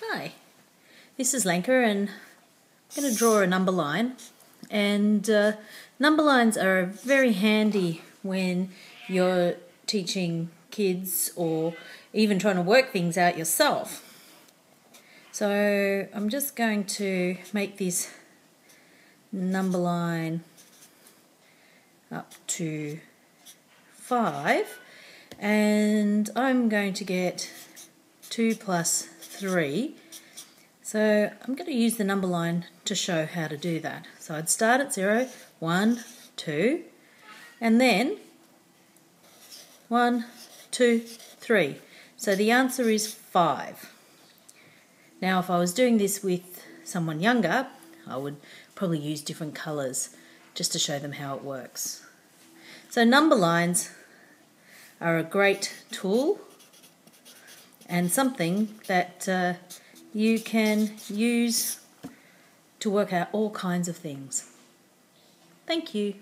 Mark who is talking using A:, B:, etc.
A: Hi, this is Lenka and I'm going to draw a number line. And uh, number lines are very handy when you're teaching kids or even trying to work things out yourself. So I'm just going to make this number line up to 5 and I'm going to get 2 plus 3. So I'm going to use the number line to show how to do that. So I'd start at 0, 1, 2, and then 1, 2, 3. So the answer is 5. Now if I was doing this with someone younger, I would probably use different colours just to show them how it works. So number lines are a great tool and something that uh, you can use to work out all kinds of things. Thank you.